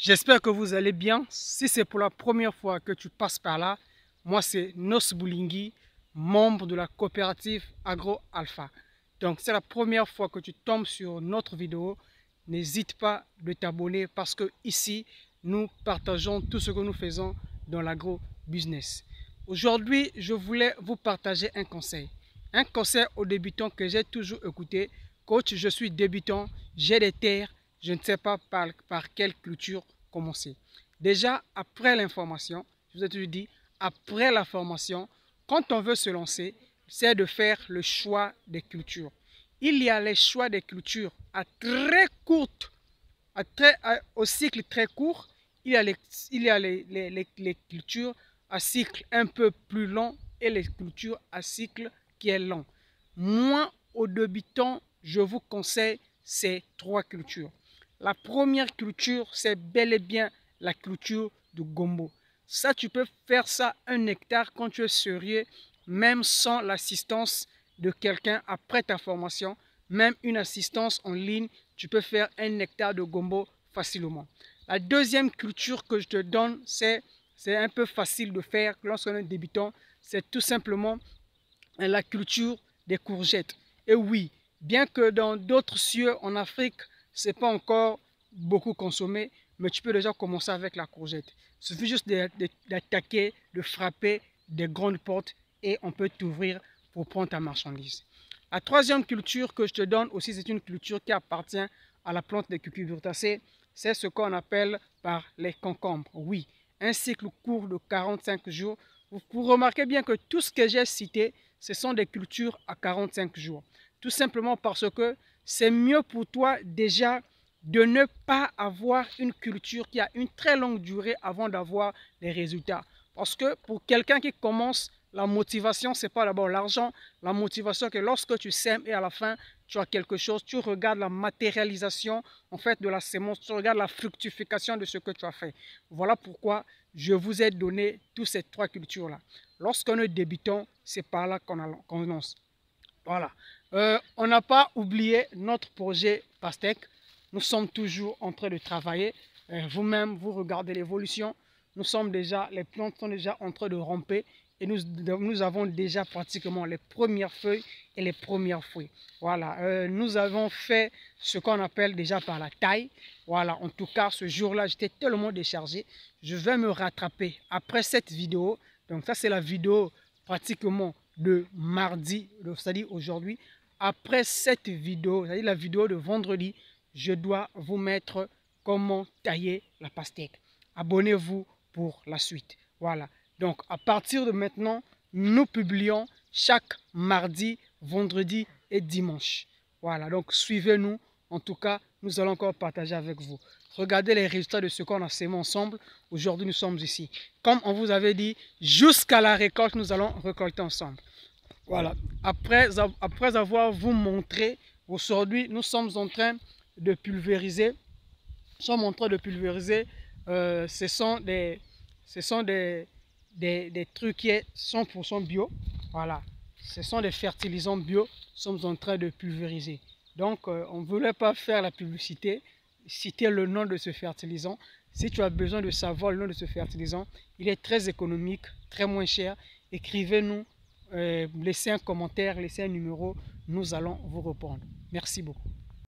J'espère que vous allez bien. Si c'est pour la première fois que tu passes par là, moi c'est Nos Boulingi, membre de la coopérative Agro Alpha. Donc c'est la première fois que tu tombes sur notre vidéo, n'hésite pas de t'abonner parce que ici nous partageons tout ce que nous faisons dans l'agro-business. Aujourd'hui, je voulais vous partager un conseil. Un conseil aux débutants que j'ai toujours écouté. Coach, je suis débutant, j'ai des terres, je ne sais pas par, quelle culture commencer. Déjà, après l'information, je vous ai toujours dit, après la formation, quand on veut se lancer, c'est de faire le choix des cultures. Il y a les choix des cultures à très courte, à très, au cycle très court. Il y a, les, il y a les, les, les, cultures à cycle un peu plus long et les cultures à cycle qui est long. Moi, aux débutants, je vous conseille ces trois cultures. La première culture, c'est bel et bien la culture du gombo. Ça, tu peux faire ça un hectare quand tu es sérieux, même sans l'assistance de quelqu'un après ta formation. Même une assistance en ligne, tu peux faire un hectare de gombo facilement. La deuxième culture que je te donne, c'est un peu facile de faire lorsqu'on est débutant. C'est tout simplement la culture des courgettes. Et oui, bien que dans d'autres cieux en Afrique, c'est pas encore beaucoup consommé, mais tu peux déjà commencer avec la courgette. Il suffit juste d'attaquer, de frapper des grandes portes et on peut t'ouvrir pour prendre ta marchandise. La troisième culture que je te donne aussi, c'est une culture qui appartient à la plante des cucurbitacées. C'est ce qu'on appelle par les concombres. Oui, un cycle court de 45 jours. Vous remarquez bien que tout ce que j'ai cité, ce sont des cultures à 45 jours. Tout simplement parce que c'est mieux pour toi déjà de ne pas avoir une culture qui a une très longue durée avant d'avoir les résultats. Parce que pour quelqu'un qui commence, la motivation, ce n'est pas d'abord l'argent. La motivation, que lorsque tu sèmes et à la fin, tu as quelque chose, tu regardes la matérialisation en fait de la sémence, tu regardes la fructification de ce que tu as fait. Voilà pourquoi je vous ai donné toutes ces trois cultures-là. Lorsqu'on est débutant, c'est par là qu'on lance. Voilà. Euh, on n'a pas oublié notre projet Pastèque. Nous sommes toujours en train de travailler. Euh, vous-même, vous regardez l'évolution. Nous sommes déjà, les plantes sont déjà en train de ramper et nous, avons déjà pratiquement les premières feuilles et les premières fruits. Voilà, euh, nous avons fait ce qu'on appelle déjà par la taille. Voilà, en tout cas, ce jour-là, j'étais tellement déchargé. Je vais me rattraper après cette vidéo. Donc ça, c'est la vidéo pratiquement de mardi, c'est-à-dire aujourd'hui après cette vidéo, c'est-à-dire la vidéo de vendredi, je dois vous mettre comment tailler la pastèque. Abonnez-vous pour la suite. Voilà. Donc, à partir de maintenant, nous publions chaque mardi, vendredi et dimanche. Voilà. Donc, suivez-nous. En tout cas, nous allons encore partager avec vous. Regardez les résultats de ce qu'on a sémé ensemble. Aujourd'hui, nous sommes ici. Comme on vous avait dit, jusqu'à la récolte, nous allons récolter ensemble. Voilà. Après, après avoir vous montré, aujourd'hui, nous sommes en train de pulvériser. Nous sommes en train de pulvériser. Euh, ce sont des, ce sont des, des, des trucs qui sont 100% bio. Voilà. Ce sont des fertilisants bio. Nous sommes en train de pulvériser. Donc, euh, on ne voulait pas faire la publicité, citer le nom de ce fertilisant. Si tu as besoin de savoir le nom de ce fertilisant, il est très économique, très moins cher. Écrivez-nous euh, laissez un commentaire, laissez un numéro, nous allons vous répondre. Merci beaucoup.